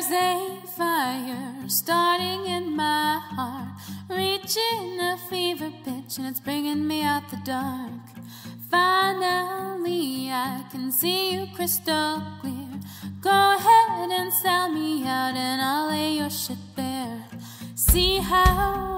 There's a fire starting in my heart, reaching a fever pitch, and it's bringing me out the dark. Finally, I can see you crystal clear. Go ahead and sell me out, and I'll lay your shit bare. See how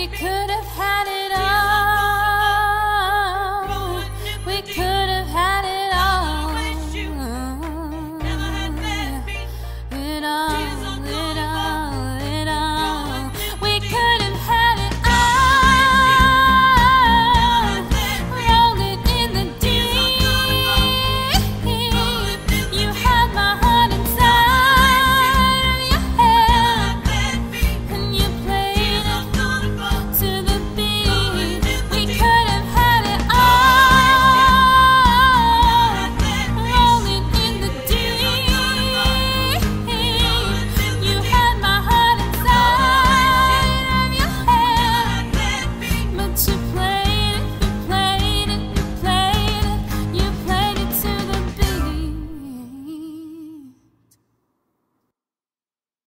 we could have had.